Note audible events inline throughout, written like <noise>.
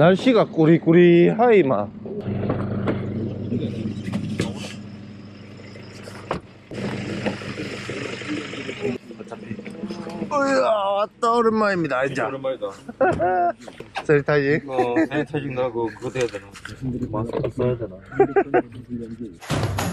날씨가 꾸리꾸리하이 막 으야 왔다 오랜만입니다 이제 오랜만이다. <laughs> 셀타지 어, 세니타이징 나고 그거 돼야 되나? 마스크 써야 되나? <laughs>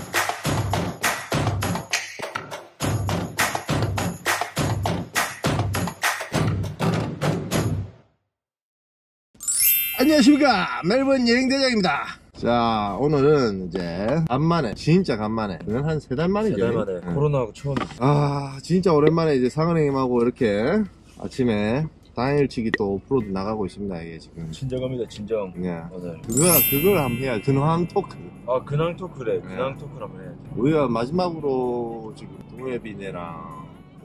안녕하십니까 멜번 여행대장입니다 자 오늘은 이제 간만에 진짜 간만에 한 세 달 만이죠 세달 만에 응. 코로나하고 처음. 아 진짜 오랜만에 이제 상은행님하고 이렇게 아침에 당일치기 또 오프로드 나가고 있습니다 이게 지금 진정합니다, 진정. 예. 오늘. 그거 그걸 한번 해야 근황 토크 아, 근황 토크래. 네. 근황 토크를 한번 해야지. 우리가 마지막으로 지금 동해비네랑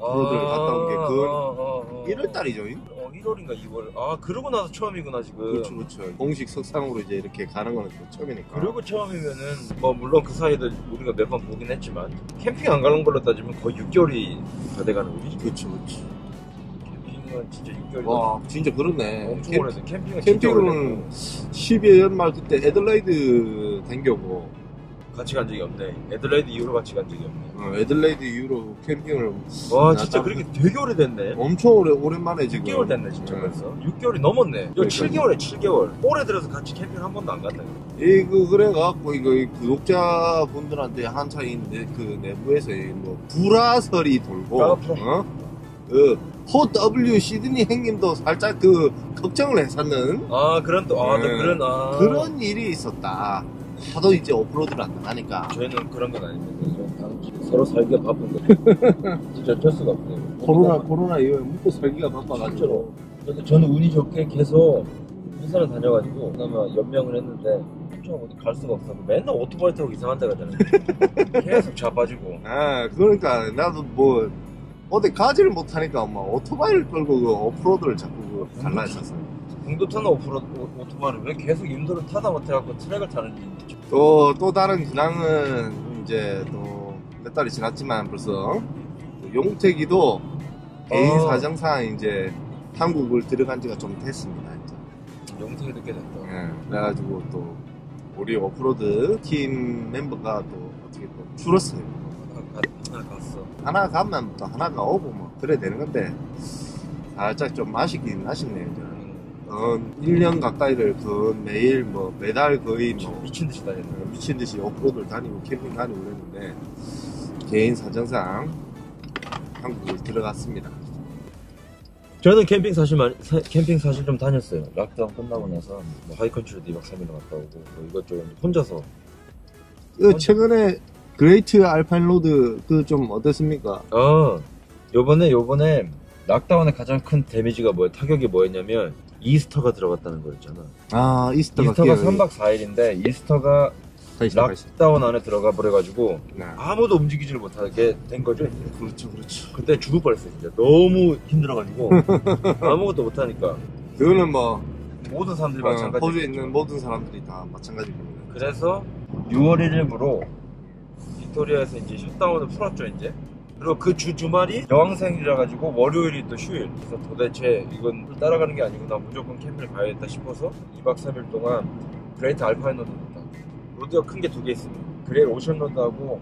아, 오프로드를 갔다 온게 어, 그 어, 어. 1월달이죠 어, 1월인가 2월. 아, 그러고 나서 처음이구나, 지금. 그렇죠 그렇죠. 공식 석상으로 이제 이렇게 가는 거는 또 처음이니까. 그리고 처음이면은 뭐 물론 그 사이에도 우리가 몇 번 보긴 했지만 캠핑 안 가는 걸로 따지면 거의 6개월이 다 돼가는 우리 그렇죠 그렇죠. 캠핑은 진짜 6개월이 와 진짜 그렇네. 엄청 캠- 오래돼 캠핑은 진짜 캠핑은 오래됐고 12월 연말 그때 애들레이드 댕겨오고 같이 간 적이 없네. 애들레이드 이후로 같이 간 적이 없네. 어, 애들레이드 이후로 캠핑을 와나 진짜 나- 그렇게 되게 오래됐네. 엄청 오래, 오랜만에 지금. 6개월 됐네 진짜 네. 벌써. 6개월이 넘었네. 이거 그러니까요. 7개월에 7개월. 올해 들어서 같이 캠핑 한 번도 안 갔네. 이거 그래갖고 이거 이 구독자 분들한테 한창 있는데 그 내부에서 이뭐 불화설이 돌고 아, 불화. 어? 그 호W 시드니 행님도 살짝 그 걱정을 했었는. 아 그런 또아 네. 그런 아. 그런 일이 있었다 하도 이제 오프로드를 안 나가니까 저희는 그런 건 아닙니다 저희는 다 서로 살기가 바쁜 거 <laughs> 진짜 어쩔 수가 없네요 코로나 코로나 이후에 묵고 살기가 바빠가지고. 근데 저는 운이 좋게 계속 회사를 다녀가지고 그나마 연명을 했는데 좀 어디 갈 수가 없어. 맨날 오토바이 타고 이상한 데 가잖아요. <laughs> 계속 자빠지고. 아 그러니까 나도 뭐 어디 가지를 못하니까 막 오토바이를 끌고 그 오프로드를 자꾸 그 갈라 했었어 공도 타는 오프로 오- 오토바이를 왜 계속 인도를 타다 못해갖고 트랙을 타는지. 또, 또 다른 근황은 이제 또 몇 달이 지났지만 벌써 그 용태기도 개인 어. 사정상 이제 한국을 들어간 지가 좀 됐습니다. 이제. 영상이 늦게 됐다. 예, 그래가지고 또 우리 오프로드 팀 멤버가 또 어떻게 또 줄었어요. 하나, 가- 하나 갔어. 하나 가면 또 하나가 오고 뭐 그래 되는 건데 살짝 좀 아쉽긴 아쉽네요. 이제. 음, 어, 1년 가까이를 그 매일 뭐 매달 거의 뭐 미친 듯이 다녔네. 미친 듯이 오프로드를 다니고 캠핑 다니고 그랬는데 개인 사정상 한국을 들어갔습니다. 저는 캠핑 사실 많이, 사- 캠핑 사실 좀 다녔어요. lockdown 끝나고 나서 뭐 하이컨트리도 2박 3일 갔다 오고 뭐 이것저것 혼자서 그 최근에 그레이트 알파인 로드 그 좀 어땠습니까? 어, 요번에, 요번에, lockdown의 가장 큰 damage가 뭐야, 타격이 뭐였냐면, Easter가 들어갔다는 거였잖아. 아 Easter가 Easter가 기억이- 3박 4일인데, Easter가 다시 시작하시- lockdown 안에 들어가 버려가지고, 네. 아무도 움직이지를 못하게 된 거죠. 그렇죠 그렇죠. 그때 죽을 뻔했어요, 진짜. 너무 힘들어가지고, <laughs> 아무것도 못하니까. 그거는 뭐 모든 사람들이 어, 마찬가지. 호주에 있는 모든 사람들이 다 마찬가지입니다. 그래서 6월 1일부로 빅토리아에서 이제 shutdown을 풀었죠 이제 그리고 그 주 주말이 여왕 생일이라 가지고 월요일이 또 휴일. 그래서 도대체 이건 따라가는 게 아니고 나. 무조건 캠핑을 가야겠다 싶어서 2박 3일 동안 그레이트 알파인 로드 다. road가 큰 게 두 개 있습니다. 그레이트 오션 로드하고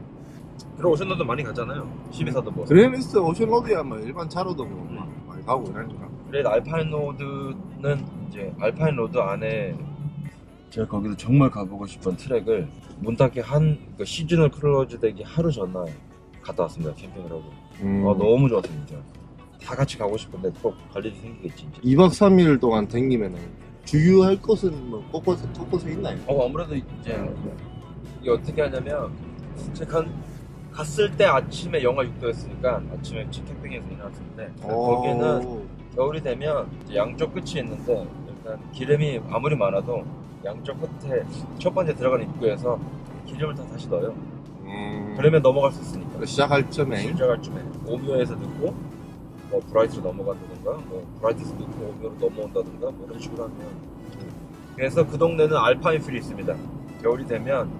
그리고 오션 로드 많이 가잖아요. 12사도 뭐. 그레이트 오션 로드야 뭐. 일반 차로도 뭐막 많이 가고 이러니까. 그레이트 알파인 로드는 이제 알파인 로드 안에 제가 거기서 정말 가보고 싶은 트랙을 문 닫기 한 그 seasonal close 되기 하루 전날 갔다 왔습니다 캠핑을 하고 음. 아 너무 좋았어 진짜 다 같이 가고 싶은데 꼭 갈 일이 생기겠지 진짜 2박 3일 동안 댕기면은 주유할 곳은 뭐 곳곳에 곳곳에 있나요? 어 아무래도 이제 이게 어떻게 하냐면 제가 간- 갔을 때 아침에 영하 6도였으니까 아침에 캠핑에서 일어났는데 어. 거기는 겨울이 되면 이제 양쪽 끝이 있는데 일단 기름이 아무리 많아도 양쪽 끝에 첫 번째 들어가는 입구에서 기름을 다 다시 넣어요. 음. 그러면 넘어갈 수 있으니까. 시작할 점에 시작할 쯤에 오미오에서 넣고 뭐 브라이트로 넘어간다든가 뭐 브라이트에서 넣고 오미오로 넘어온다든가 뭐 이런 식으로 하면 그래서 그 동네는 alpine fuel이 있습니다. 겨울이 되면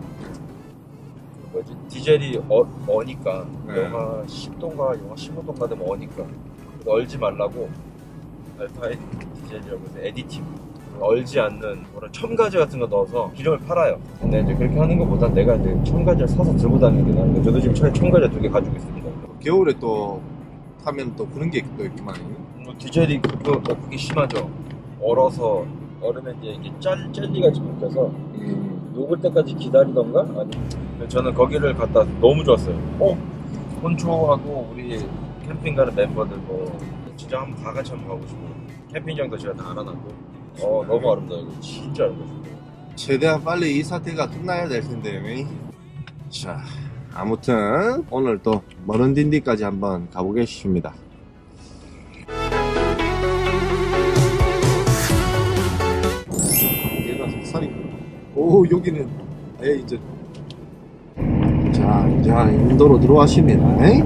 그 뭐지 디젤이 어, 어니까 네. 영하 10도인가 영하 15도인가 되면 어니까 얼지 말라고 alpine 디젤이라고 해서 additive로 얼지 않는 뭐라 첨가제 같은 거 넣어서 기름을 팔아요. 근데 이제 그렇게 하는 것보다 내가 이제 첨가제를 사서 들고 다니는 거. 저도 지금 차에 첨가제 두 개 가지고 있습니다. 겨울에 또 타면 또 그런 게 또 있구만. 뭐 디젤이 그거 그게 심하죠. 얼어서 얼으면 이제 이게 짤 젤리같이 바뀌어서 음. 녹을 때까지 기다리던가 아니 저는 거기를 갔다 너무 좋았어요. 어 혼초하고 우리 캠핑 가는 멤버들 뭐 진짜 한번 다 같이 한번 가고 싶고 캠핑장도 제가 다 알아놨고 어 너무 아름다워요. 이거 진짜 아름다워요. 최대한 빨리 이 사태가 끝나야 될 텐데. 자, 아무튼 오늘 또 머른 딘디까지 한번 가보겠습니다. 얘가 산이 오 여기는 에 이제 자 이제 인도로 들어와십니다. 에이?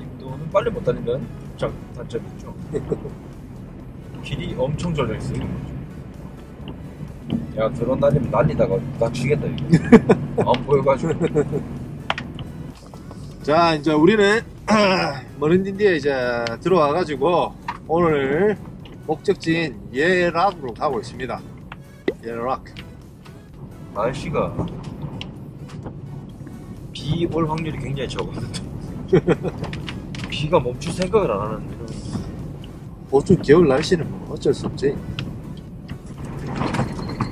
인도는 빨리 못 다니면 장 단점이 있죠. <laughs> 길이 엄청 젖어 있어요. 야 드론 다니면 난리다가 나 죽겠다 이거. <laughs> 안 보여가지고. 자 이제 우리는 <clears throat> 머른 딘디에 이제 들어와가지고 오늘 목적지인 예락으로 가고 있습니다. 예락. 날씨가 비 올 확률이 굉장히 적거든요. <laughs> 비가 멈출 생각을 안 하는데 보통 겨울 날씨는 뭐 어쩔 수 없지.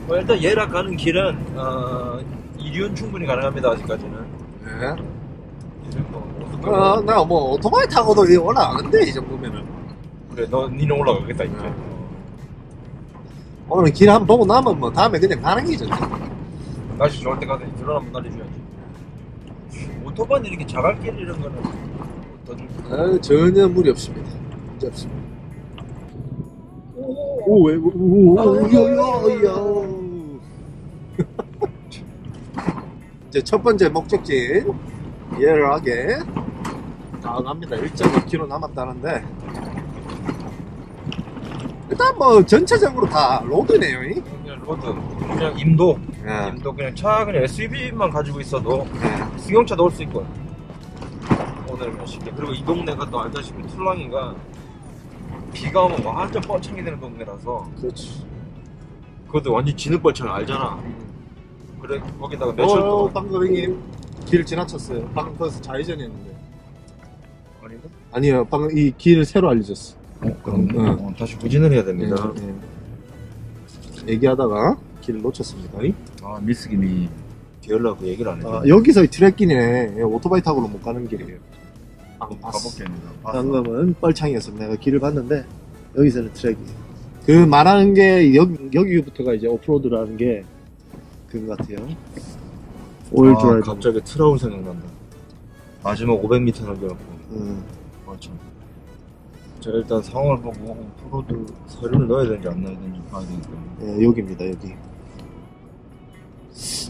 뭐 일단 예락 가는 길은 어, 이륜 충분히 가능합니다 아직까지는. 네. 뭐 어, 나뭐 오토바이 타고도 이게 올라가는데 이 정도면은 그래 너 니는 올라가겠다 이제. 네. 오늘 길 한번 보고 나면 뭐 다음에 그냥 가는 게죠. 날씨 좋을 때 가서 한번 날려줘야지. 오토바이 이렇게 자갈길 이런 거는 어떤 아, 전혀 무리 없습니다. 문제 없습니다. 오, 왜, 오, 오, 오, 야, 야, 야. <laughs> 이제 첫 번째 목적지인 Yea Rock에 나갑니다. 1.5km 남았다는데 일단 뭐 전체적으로 다 road네요. 이? 그냥 로드 그냥 임도 예. 임도 그냥 차 그냥 SUV만 가지고 있어도 예. 승용차 넣을 수 있고 오늘은 쉽게 그리고 이 동네가 또 알다시피 툴랑이가 비가 오면 완전 뻘창이 되는 동네라서 그렇지. 그것도 완전 진흙벌창 알잖아 그래 거기다가 며칠 어, 동안 방금 형님 길 지나쳤어요. 방금 거기서 좌회전이었는데. 아닌가? 아니요, 방금 이길 새로 알려줬어. 어, 그럼 응. 어, 다시 후진을 해야 됩니다 예, 예. 얘기하다가 길을 놓쳤습니다. 아 미스김이 게을라고 얘기를 안 해줘 아, 여기서 트랙길이네. 예, 오토바이 타고는 못 가는 길이에요. 방, 봤어. 가볼게입니다 방금은 뻘창이어서 내가 길을 봤는데 여기서는 트랙이에요. 그 말하는 게 여기, 여기부터가 이제 오프로드라는 게 그거 같아요. 올 아, 드라이브. 갑자기 트라운 생각난다 마지막 500m 남겨놓고 음, 맞죠 제가 일단 상황을 보고 오프로드 서류를 넣어야 되는지 안 넣어야 되는지 봐야 되기 때문에 예, 여기입니다, 여기.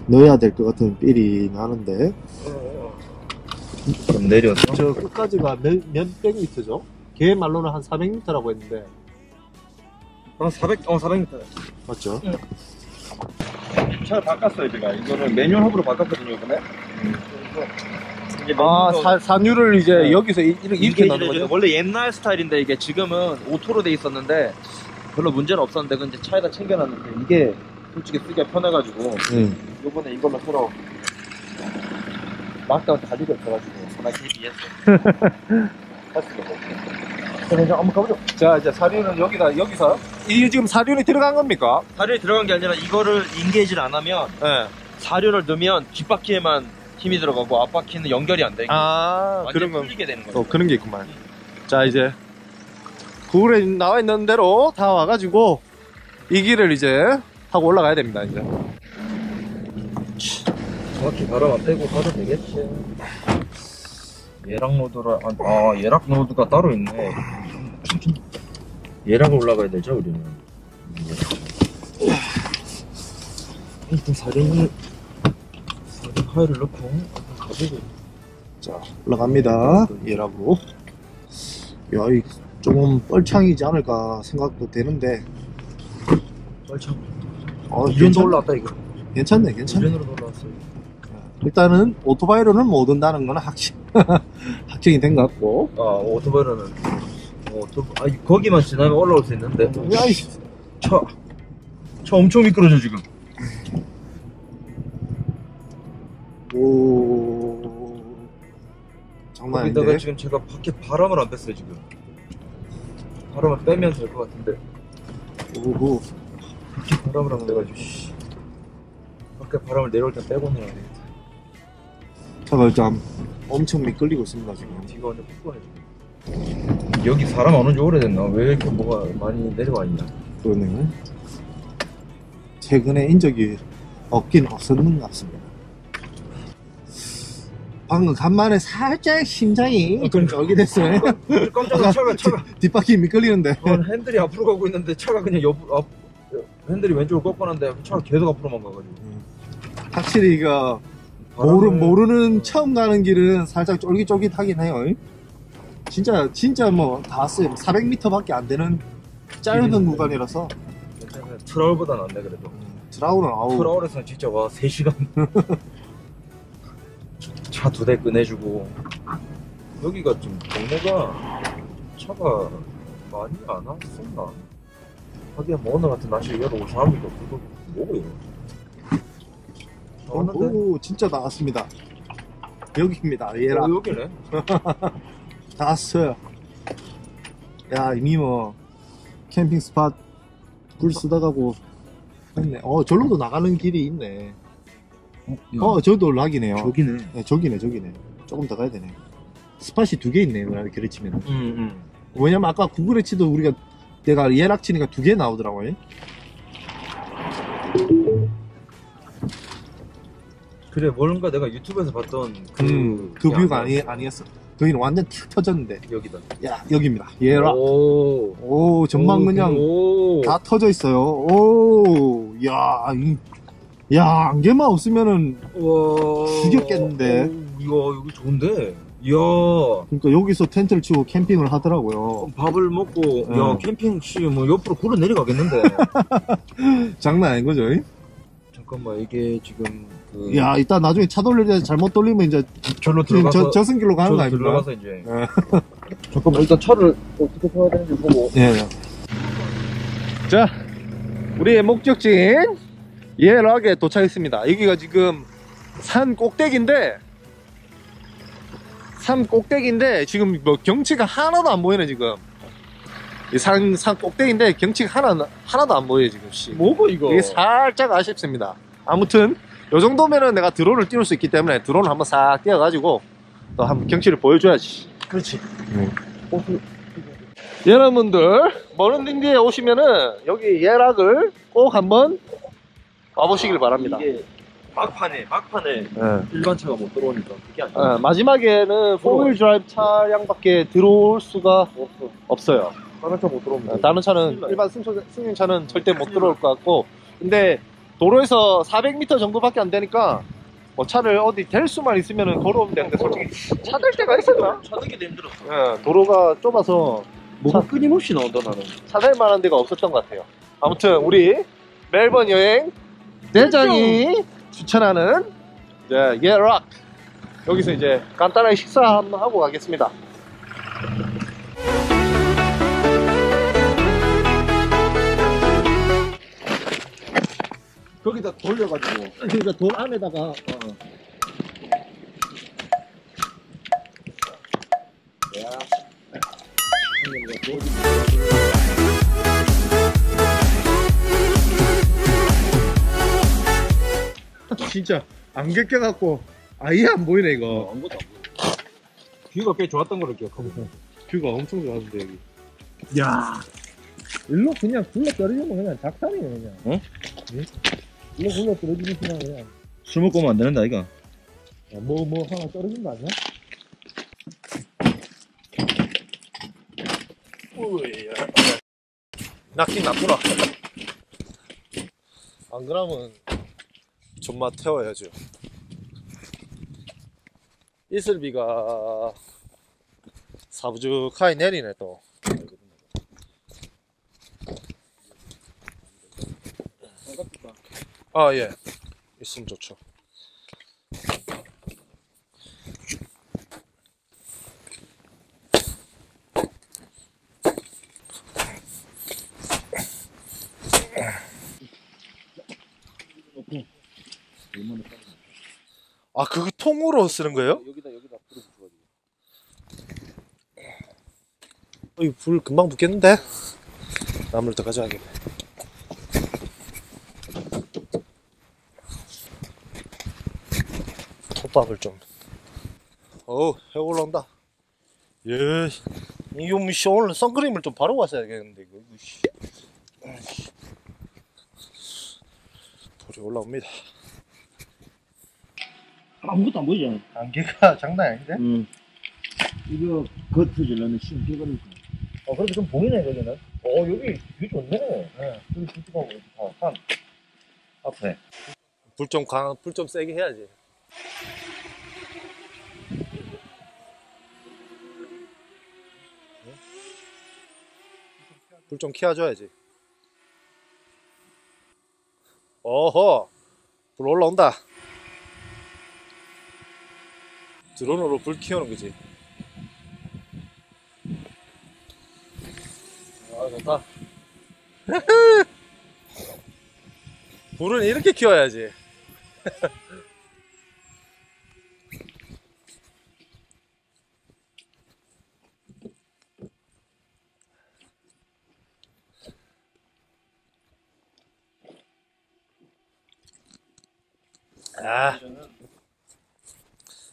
넣어야 될 것 같은 feel이 나는데 좀 내려서 저 끝까지가 몇, 몇백 미터죠? 걔 말로는 한 400m라고 했는데 한 400, 어 400m 맞죠? 차를 바꿨어요 제가 이거를 manual hub으로 바꿨거든요 이번에 그래서 이제 아, 사, 사륜을 이제 네. 여기서 이- 이렇게, 이렇게 넣는 거죠? 원래 옛날 스타일인데 이게 지금은 오토로 돼 있었는데 별로 문제는 없었는데 그 이제 차에다 챙겨놨는데 이게 솔직히 쓰기가 편해가지고 응. 요번에 이걸로 새로 막다운 달리고 있어가지고 하나 그럼 이제 한번 가보죠 자, 이제 사륜은 여기다, 여기서. 이게 지금 사륜이 들어간 겁니까? 사륜이 들어간 게 아니라 이거를 인게이지를 안 하면 네. 사륜을 넣으면 뒷바퀴에만 힘이 들어가고 앞바퀴는 연결이 안 돼. 아, 그런 거. 풀리게 되는 거죠. 또 그런 게 있구만. 자, 이제. 구글에 나와 있는 대로 다 와가지고, 이 길을 이제 타고 올라가야 됩니다, 이제. 정확히 바람 안 빼고 가도 되겠지. 예락 노드라, 아, 아, 예락 노드가 따로 있네. 예락을 올라가야 되죠, 우리는. 일단 사륜을, 사륜 하이를 넣고, 가지고. 자, 올라갑니다. 얘라고. 야, 이 조금 뻘창이지 않을까 생각도 되는데. 빨창. 어, 이륜도 괜찮네. 올라왔다, 이거. 괜찮네, 괜찮네. 이륜으로 올라왔어요. 일단은 오토바이로는 못 온다는 거는 확신, <laughs> 확정이 된 것 같고. 아, 오토바이로는 어, 저, 아, 거기만 지나면 올라올 수 있는데. 야, 이 차, 차 엄청 미끄러져, 지금. 오. 장난 거기다가 아닌데? 지금 제가 밖에 바람을 안 뺐어요, 지금. 바람을 빼면 될 것 같은데. 오호. 밖에 바람을 안 빼가지고, 씨. 밖에 바람을 내려올 때 빼고 내야 되겠다. 차가 일단 엄청 미끌리고 있습니다, 지금. 뒤가 완전 지금. 여기 사람 안 온 지 오래됐나? 왜 이렇게 뭐가 많이 내려와 있냐? 그러네. 최근에 인적이 없긴 없었는 것 같습니다. 방금 간만에 살짝 심장이 좀 쫄기 됐어요. 깜짝이야, <laughs> 차가, 차가. 뒷바퀴 미끌리는데. 어, 핸들이 앞으로 가고 있는데 차가 그냥 옆으로, 앞, 핸들이 왼쪽으로 꺾어놨는데 차가 계속 앞으로만 가가지고. 확실히 이거 모르, 모르는 처음 가는 길은 살짝 쫄깃쫄깃하긴 해요. 진짜 진짜 뭐 다 왔어요. 400m밖에 안 되는 짧은 길인데. 구간이라서 괜찮아요. 트라울보다 는 안 돼, 그래도. 드라우는 아우 트라울에서는 진짜 와, 3시간. <laughs> 차 두 대 꺼내주고. 여기가 좀 동네가 차가 많이 안 왔었나? 하긴 뭐 오늘 같은 날씨에 여러 올 사람이 없고, 뭐고 이거? 어, 왔는데? 오 진짜 나왔습니다. 여기입니다. 얘라 어, 여기네. <laughs> 다 왔어요. 야 이미 뭐 캠핑 스팟 불 쓰다 가고 했네. 어 절로도 나가는 길이 있네. 어 저도 락이네요. 저기네. 네, 저기네 저기네. 조금 더 가야 되네. 스팟이 두 개 있네. 그래 치면. 응, 응. 왜냐면 아까 구글에 치도 우리가 내가 예락 치니까 두 개 나오더라고요. 그래, 뭔가 내가 유튜브에서 봤던 그, 음, 그 뷰가. 아니, 아니었어. 거기는 완전 탁 터졌는데. 여기다. 야, 여기입니다. 예락. 오, 오. 전망 오, 그냥 오. 다 터져 있어요. 오, 야, 이, 야, 안개만 없으면은, 와. 죽였겠는데. 오, 이야, 여기 좋은데? 이야. 그러니까 여기서 텐트를 치고 캠핑을 하더라고요. 밥을 먹고, 어. 야, 캠핑 씨, 뭐, 옆으로 굴러 내려가겠는데? <laughs> 장난 아닌 거죠? 이? 잠깐만, 이게 지금, 그. 야, 이따 나중에 차 돌릴 때 잘못 돌리면 이제 절로 들어가서. 저, 저승길로 가는 거 아닙니까? 들어가서 이제. 예. <laughs> 잠깐만, 일단 차를 어떻게 타야 되는지 보고. 예, 예. 자, 우리의 목적지인 예락에 도착했습니다. 여기가 지금 산 꼭대기인데, 산 꼭대기인데, 지금 뭐 경치가 하나도 안 보이네, 지금. 이 산, 산 꼭대기인데 경치가 하나, 하나도 안 보여요, 지금. 씨. 뭐고, 이거? 이게 살짝 아쉽습니다. 아무튼, 요 정도면은 내가 드론을 띄울 수 있기 때문에 드론을 한번 싹 띄워가지고, 또 한번 경치를 보여줘야지. 그렇지. 여러분들 머른딩디에 오시면은 여기 예락을 꼭 한번 와보시길 바랍니다. 이게 막판에, 막판에 예. 일반 차가 못 들어오니까 그게 아니야. 어, 마지막에는 4휠 드라이브 차량밖에 들어올 수가 없어. 없어요. 다른 차 못. 어, 다른 차는 일반 승용차는 절대 못 들어올 것 같고 근데 도로에서 400m 정도밖에 안 되니까 뭐 차를 어디 댈 수만 있으면 걸어오면 되는데 솔직히 차 댈 데가 있었나? 차들기 힘들었어. 예, 도로가 좁아서 뭐가 끊임없이 나온다, 나는. 찾을 만한 데가 없었던 것 같아요. 아무튼 우리 멜번 여행 대장이 추천하는 이제 예락 여기서 이제 간단하게 식사 한번 하고 가겠습니다. 거기다 돌려가지고. 그러니까 돌 안에다가 진짜 안개 껴갖고 아예 안 보이네 이거. 아무것도 안 보여. 뷰가 꽤 좋았던 걸로 기억하고. 뷰가 엄청 좋았는데 여기. 야, 일로 그냥 굴러 떨어지면 그냥 작살이네 그냥. 응? 응? 일로 굴러 떨어지면 그냥 그냥 술 먹고 오면 안 되는다, 이거. 뭐뭐 하나 떨어진 거 아니야? 낚긴 낚구나. 안 그러면 존맛 태워야죠. 이슬비가 사부죽하게 내리네 또. 아, 예. 있으면 좋죠. 아, 그거 통으로 쓰는 거예요? 여기다 여기다 불을 붙여가지고. 어, 이불 금방 붙겠는데? 나물 더 가져야겠네. 톱밥을 좀. 어우, 해 올라온다. 예. 이거 뭐, 씨, 오늘 선크림을 좀 바르고 왔어야겠는데, 이거. 씨. 불이 올라옵니다. 아무것도 안 보이잖아. 안개가 장난 아닌데? 음. 이거 겉을 질러는 쉬운 길거리. 어, 그래도 좀 보이네, 여기는. 어, 여기 뷰 좋네. 네. 여기 불집하고 이렇게 다 산. 앞에. 불 좀 강, 불 좀 세게 해야지. 불좀 키워줘야지. 어허, 불 올라온다. 드론으로 불 키우는 거지. 아, 좋다. <laughs> 불은 이렇게 키워야지. <laughs> 아,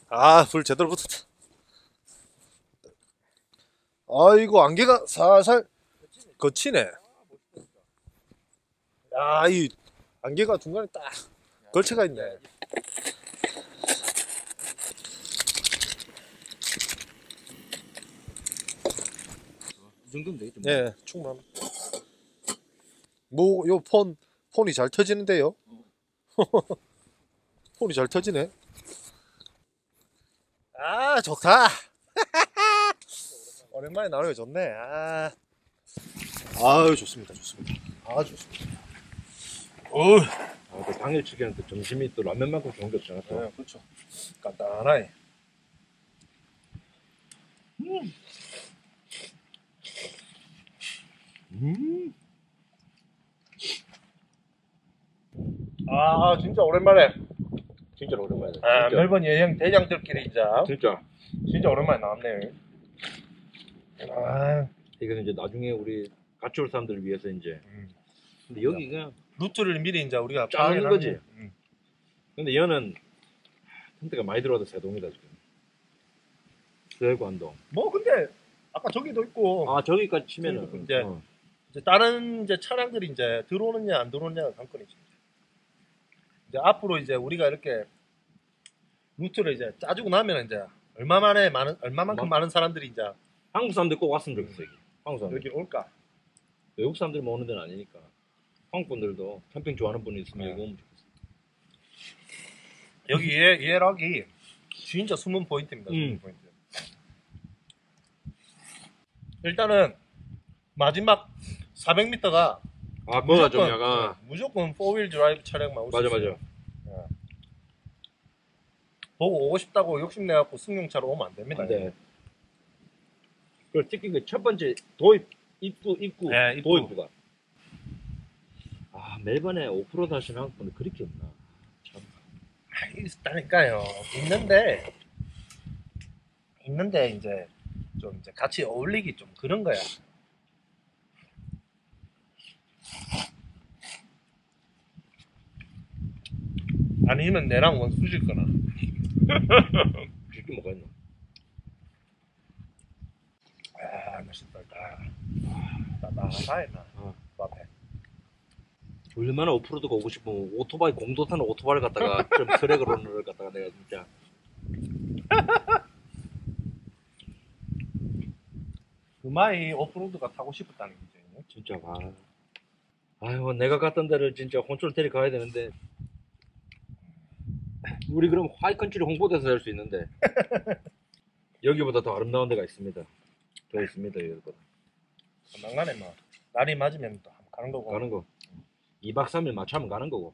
아, 불 제대로 붙었다. 아이고, 안개가 살살 거치네. 야, 이 안개가 중간에 딱 걸쳐가 있네. 이 정도면 되겠죠. 네, 충분합니다. 뭐, 요 폰, 폰이 잘 터지는데요? <laughs> 폰이 잘 터지네. 아, 좋다. <laughs> 오랜만에 나오니까 좋네. 아. 아유, 좋습니다. 좋습니다. 아주 좋습니다. 어, 아, 그 당일치기는 또 점심이 또 라면만큼 좋은 게 없잖아. 또. 네, 그렇죠. 간단하네. 음. 아, 진짜 오랜만에. 진짜 오랜만에. 아, 진짜. 멜번 여행 대장들끼리 진짜. 진짜. 진짜 오랜만에 나왔네요. 아, 이거는 이제 나중에 우리 같이 올 사람들을 위해서 이제. 음. 근데 여기 그냥. 루트를 미리 이제 우리가 짜는 파악을 거지. 하는 거. 음. 근데 얘는 텐트가 많이 들어와도 세동이다 지금. 세고 안동. 뭐 근데 아까 저기도 있고 아 저기까지 치면은 저기도 이제 어. 이제 다른 이제 차량들이 이제 들어오느냐 안 들어오느냐가 관건이지. 이제 앞으로 이제 우리가 이렇게 루트를 이제 짜주고 나면 이제 얼마 만에 많은 얼마만큼 얼마? 많은 사람들이 이제 한국 사람들 꼭 왔으면 좋겠어 여기. 한국 사람들. 여기 올까? 외국 사람들만 오는 데는 아니니까. 한국 분들도 캠핑 좋아하는 분이 있으면 네. 여기 오면 좋겠어. 여기 예, 예락이 진짜 숨은 포인트입니다. 숨은 음. 포인트. 일단은 마지막 400m가 아 뭐가 좀 약간. 무조건 4휠 드라이브 차량만 올수 맞아. 맞아. 보고 오고 싶다고 욕심내갖고 승용차로 오면 안 됩니다. 근데 그리고 특히 그 첫 번째 도입 입구 입구 네, 입구. 도입구가 아 멜번에 오프로드 하시는 한국 분들 그렇게 없나 참 아, 있다니까요. 있는데 있는데 이제 좀 이제 같이 어울리기 좀 그런 거야. 아니면 내랑 원수질 거나. <laughs> 뭐가 있나 아, 맛있다. 나, 나, 나해 나. 어. 앞에. 얼마나 오프로드가 오고 싶으면 오토바이 공도 타는 오토바이를 갖다가 좀 트랙으로를 갖다가 내가 진짜 <laughs> 그마이 오프로드가 타고 싶었다는 거지. 진짜 와 아유 내가 갔던 데를 진짜 혼쭐 데리가야 되는데 우리 그럼 하이컨트리 홍보대사 할수 있는데 <laughs> 여기보다 더 아름다운 데가 있습니다 더 있습니다 여기보다 망가네 뭐. 날이 맞으면 또 한번 가는 거고. 가는 거 2박 3일 맞춰하면 가는 거고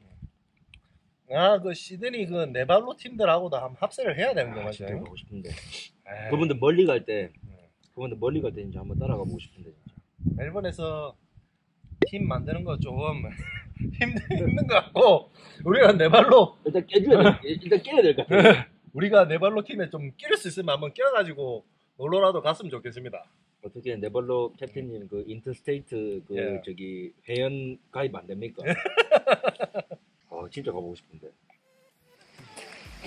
아, 그 시드니 그 네발로 팀들하고도 한번 합세를 해야 되는 거 아? 진짜 가고 싶은데 에이, 그분들 멀리 갈때 네. 그분들 멀리 갈 때 이제 한번 따라가 보고 싶은데 진짜 멜번에서 팀 만드는 거 좀 <laughs> 힘든, 힘든 거 같고 우리가 네 발로 일단 깨줘야 돼. <laughs> 일단 깨야 될 것 같아. 우리가 네 발로 팀에 좀 끼를 수 있으면 한번 끼어가지고 놀러라도 갔으면 좋겠습니다. 어떻게 네벌로 캡틴님 그 인터스테이트 그 예. 저기 회원 가입 안 됩니까? <laughs> 아 진짜 가보고 싶은데.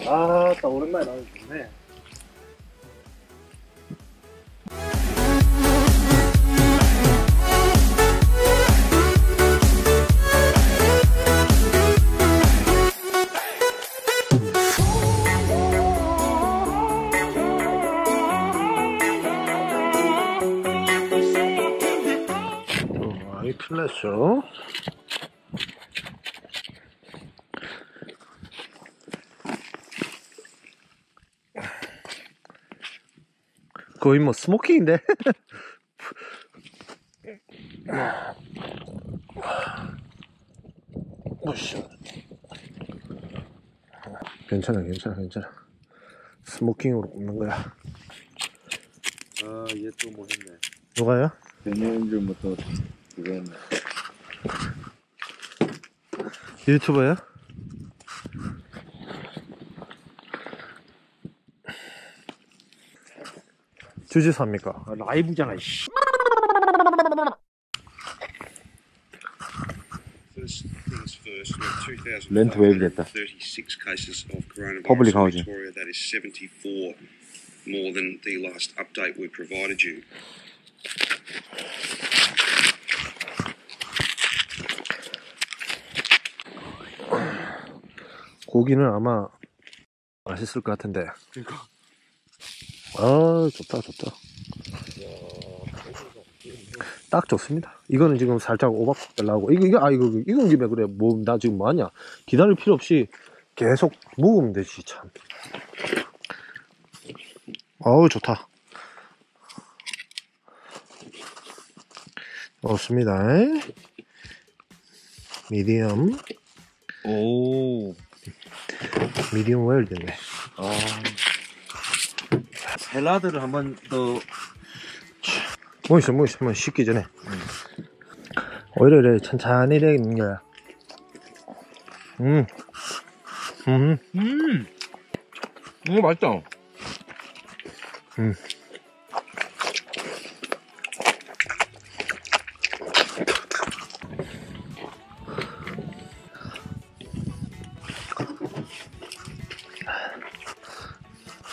아, 딱 오랜만에 나오면 좋네. 클래스. 거의 뭐 스모킹인데? <laughs> 괜찮아 괜찮아 괜찮아. 스모킹으로 굽는 거야. 아 얘 또 멋있네. 누가요? 내년 전부터 그거 했네 유튜버요? 주지사 합니까? 아, 라이브잖아. 씨. 렌트 웨이브 됐다 36 cases of coronavirus Public in housing. Victoria. That is 74 more than the last update we provided you. 고기는 아마 맛있을 것 같은데. 아, 좋다, 좋다. 딱 좋습니다. 이거는 지금 살짝 오박 달라고. 이거, 이거, 아, 이거, 익은 김에 그래. 뭐, 나 지금 뭐 하냐. 기다릴 필요 없이 계속 먹으면 되지, 참. 어우, 좋다. 좋습니다. 미디엄, 오 미디엄 웰 됐네. 아. 샐러드를 한번 더 뭐 있어, 뭐 있어, 뭐 식기 전에. 오히려 이래 천천히 되는 거야. 음. 음. 음. 이거 맛있다. 음.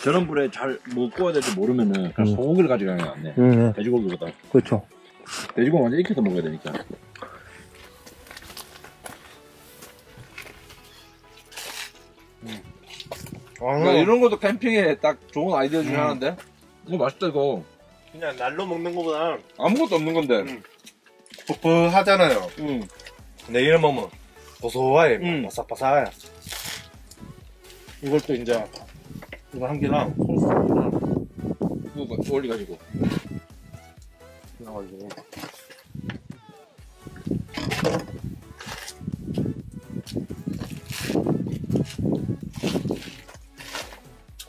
저런 불에 잘 뭐 구워야 될지 모르면은 그냥 음. 소고기를 가져가는 게 낫네. 음, 네. 돼지고기보다. 그렇죠. 돼지고기 완전 익혀서 먹어야 되니까. 그러니까 이런 것도 캠핑에 딱 좋은 아이디어 중에 음. 하나인데? 이거 맛있다, 이거. 그냥 날로 먹는 거보다 아무것도 없는 건데. 음. 퍽퍽하잖아요. 응. 내일 먹으면 고소해, 음. 바삭바삭해. 이걸 또 이제 이거 한 개랑 소스랑 이거 올려가지고. 그래가지고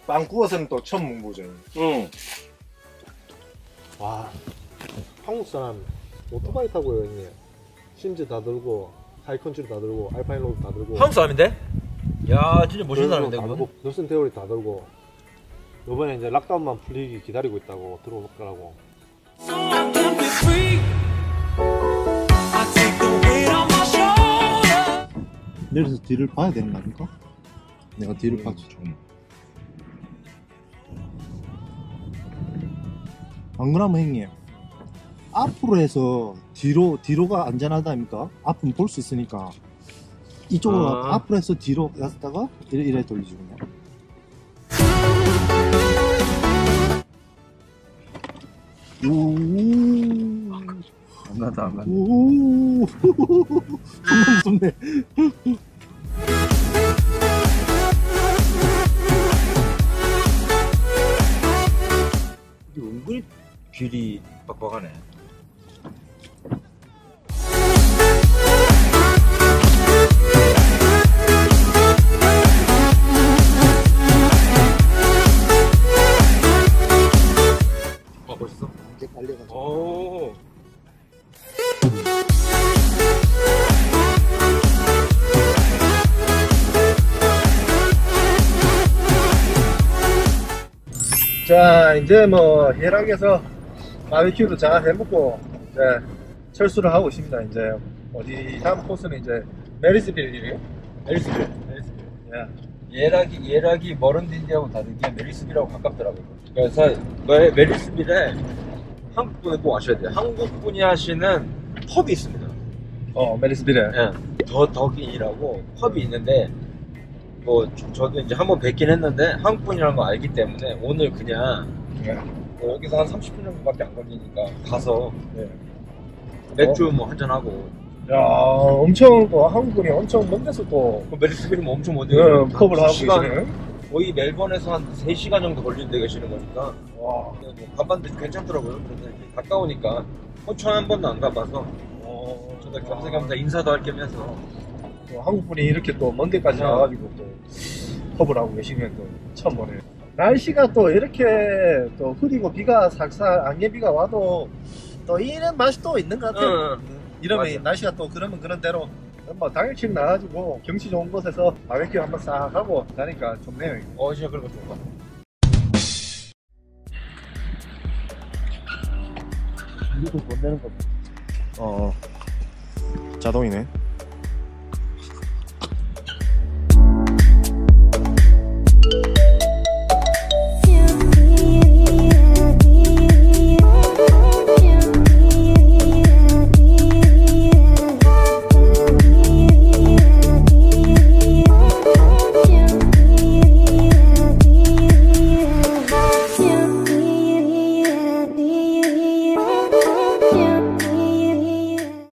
빵 구워서는 또 처음 먹보죠. 응. 와, 한국 사람 오토바이 타고 여행해요. 심지 다 들고, 하이컨트리 다 들고, 알파인 로드 다 들고. 한국 사람인데? 야, 진짜 멋있는 사람인데, 다 그건? 노슨 테오리 다 들고. 요번에 이제 락다운만 풀리기 기다리고 있다고 들어올 거라고. 내려서 뒤를 봐야 되는 거 아닙니까? 내가 뒤를 봤지. 안 그러면 형님 앞으로 해서 뒤로 뒤로가 안전하다니까 앞은 볼 수 있으니까 이쪽으로 아. 앞으로 해서 뒤로 갔다가 이래, 이래 돌리죠 그냥 오, 안 간다, 안 간다. 오, <laughs> 정말 무섭네. 이게 은근히 길이 빡빡하네. 이제 뭐, 예락에서 바베큐도 잘 해먹고, 이제, 철수를 하고 있습니다. 이제, 어디, 다음 코스는 이제, 메리스빌이에요. 메리스빌. 메리스빌. 예. 예락이 예락이 머린딘디하고 다르게 메리스빌하고 가깝더라고요. 그래서 메- 메리스빌에 한국 분이 꼭 아셔야 돼요. 한국 분이 하시는 펍이 있습니다. 어, 메리스빌에. 예. 더 덕인이라고 펍이 있는데 뭐 저- 저도 이제 한번 뵙긴 했는데 한국 분이라는 거 알기 때문에 오늘 그냥 예. 뭐 여기서 한 30분 정도밖에 안 걸리니까 가서 예. 맥주 뭐 한잔 하고 야, 엄청, 또, 한국분이 엄청 먼 데서 또, 그 메리스빌은 뭐 엄청 어디 예, 컵을 하고 계시네. 거의 멜번에서 한 3시간 정도 걸리는 데 계시는 거니까 와. 뭐 간반도 괜찮더라고요. 그래서 가까우니까 호천 한 번도 안 가봐서 어, 저도 겸사겸사 인사도 할 겸 해서 또 한국분이 이렇게 또 먼 데까지 어. 와가지고 또 컵을 하고 계시면 또 처음 보네요. 날씨가 또 이렇게 또 흐리고 비가 살살 안개비가 와도 또 이런 맛이 또 있는 것 같아요. 응, 이러면 맞아. 날씨가 또 그러면 그런 대로 뭐 당일치기 나가지고 경치 좋은 곳에서 바베큐 한번 싹 하고 가니까 좋네요. 이거. 어 진짜 그런 거 좋다. 이것도 돈 내는 거. 어 자동이네.